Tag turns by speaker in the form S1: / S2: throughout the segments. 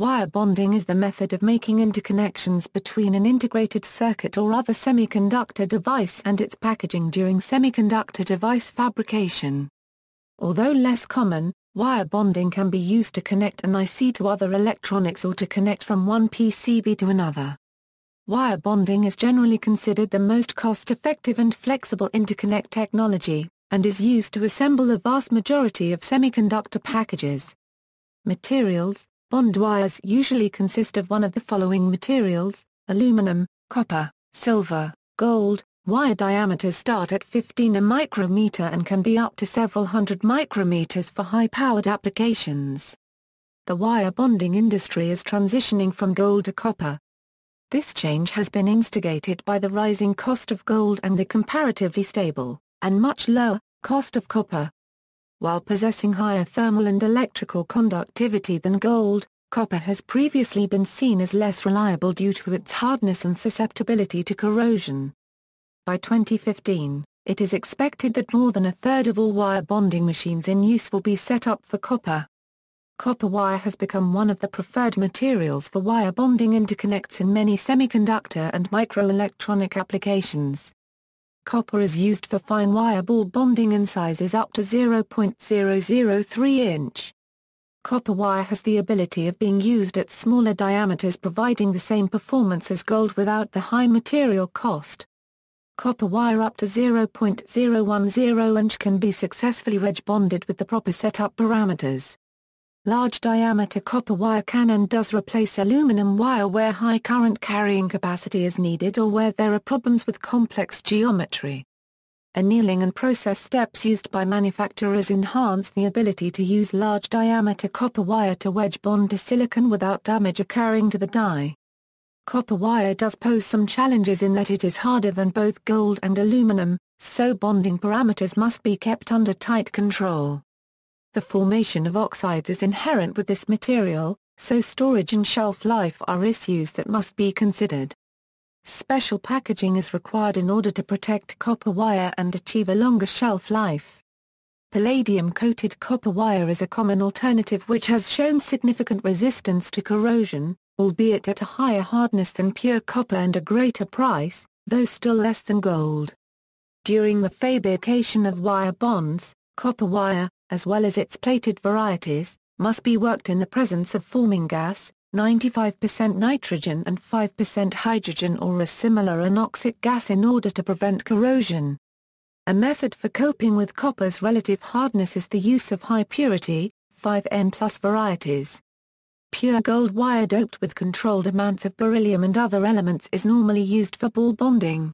S1: Wire bonding is the method of making interconnections between an integrated circuit or other semiconductor device and its packaging during semiconductor device fabrication. Although less common, wire bonding can be used to connect an IC to other electronics or to connect from one PCB to another. Wire bonding is generally considered the most cost-effective and flexible interconnect technology, and is used to assemble the vast majority of semiconductor packages. Materials Bond wires usually consist of one of the following materials, aluminum, copper, silver, gold. Wire diameters start at 15 a micrometer and can be up to several hundred micrometers for high-powered applications. The wire bonding industry is transitioning from gold to copper. This change has been instigated by the rising cost of gold and the comparatively stable, and much lower, cost of copper. While possessing higher thermal and electrical conductivity than gold, copper has previously been seen as less reliable due to its hardness and susceptibility to corrosion. By 2015, it is expected that more than a third of all wire bonding machines in use will be set up for copper. Copper wire has become one of the preferred materials for wire bonding interconnects in many semiconductor and microelectronic applications. Copper is used for fine wire ball bonding in sizes up to 0.003 inch. Copper wire has the ability of being used at smaller diameters providing the same performance as gold without the high material cost. Copper wire up to 0.010 inch can be successfully wedge bonded with the proper setup parameters. Large diameter copper wire can and does replace aluminum wire where high current carrying capacity is needed or where there are problems with complex geometry. Annealing and process steps used by manufacturers enhance the ability to use large diameter copper wire to wedge bond to silicon without damage occurring to the die. Copper wire does pose some challenges in that it is harder than both gold and aluminum, so bonding parameters must be kept under tight control. The formation of oxides is inherent with this material, so storage and shelf life are issues that must be considered. Special packaging is required in order to protect copper wire and achieve a longer shelf life. Palladium-coated copper wire is a common alternative which has shown significant resistance to corrosion, albeit at a higher hardness than pure copper and a greater price, though still less than gold. During the fabrication of wire bonds, copper wire, as well as its plated varieties, must be worked in the presence of forming gas, 95% nitrogen and 5% hydrogen or a similar anoxic gas in order to prevent corrosion. A method for coping with copper's relative hardness is the use of high-purity, 5N plus varieties. Pure gold wire doped with controlled amounts of beryllium and other elements is normally used for ball bonding.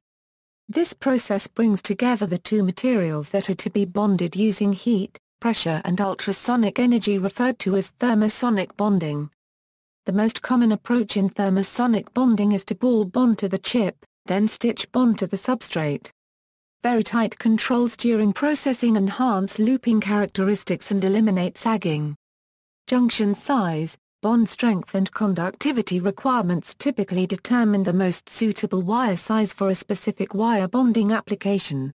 S1: This process brings together the two materials that are to be bonded using heat, pressure and ultrasonic energy referred to as thermosonic bonding. The most common approach in thermosonic bonding is to ball bond to the chip, then stitch bond to the substrate. Very tight controls during processing enhance looping characteristics and eliminate sagging. Junction size, bond strength and conductivity requirements typically determine the most suitable wire size for a specific wire bonding application.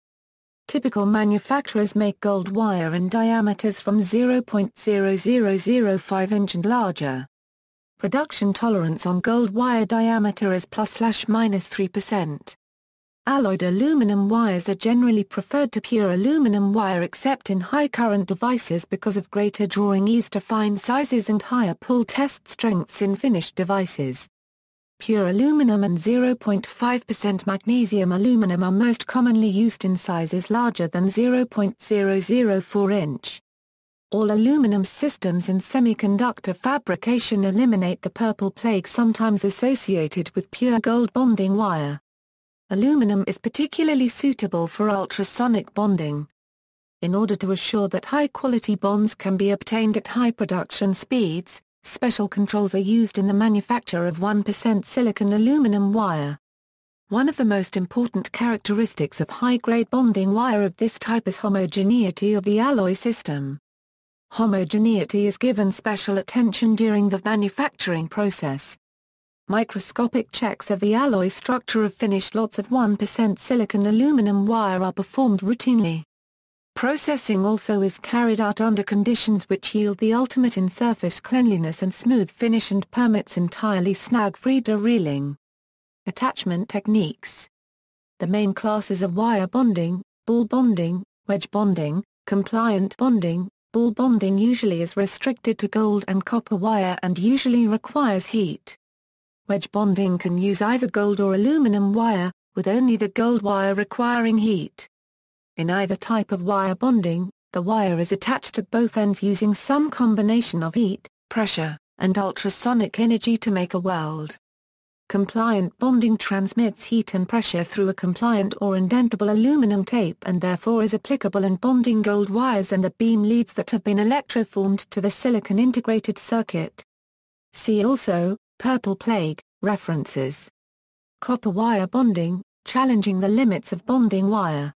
S1: Typical manufacturers make gold wire in diameters from 0.0005 inch and larger. Production tolerance on gold wire diameter is plus slash minus 3%. Alloyed aluminum wires are generally preferred to pure aluminum wire except in high-current devices because of greater drawing ease to fine sizes and higher pull test strengths in finished devices. Pure aluminum and 0.5% magnesium aluminum are most commonly used in sizes larger than 0.004 inch. All aluminum systems in semiconductor fabrication eliminate the purple plague sometimes associated with pure gold bonding wire. Aluminum is particularly suitable for ultrasonic bonding. In order to assure that high-quality bonds can be obtained at high production speeds, Special controls are used in the manufacture of 1% silicon aluminum wire. One of the most important characteristics of high-grade bonding wire of this type is homogeneity of the alloy system. Homogeneity is given special attention during the manufacturing process. Microscopic checks of the alloy structure of finished lots of 1% silicon aluminum wire are performed routinely. Processing also is carried out under conditions which yield the ultimate in surface cleanliness and smooth finish and permits entirely snag-free dereeling. Attachment techniques The main classes of wire bonding, ball bonding, wedge bonding, compliant bonding, ball bonding usually is restricted to gold and copper wire and usually requires heat. Wedge bonding can use either gold or aluminum wire, with only the gold wire requiring heat. In either type of wire bonding, the wire is attached at both ends using some combination of heat, pressure, and ultrasonic energy to make a weld. Compliant bonding transmits heat and pressure through a compliant or indentable aluminum tape and therefore is applicable in bonding gold wires and the beam leads that have been electroformed to the silicon integrated circuit. See also, Purple Plague, references. Copper wire bonding, challenging the limits of bonding wire.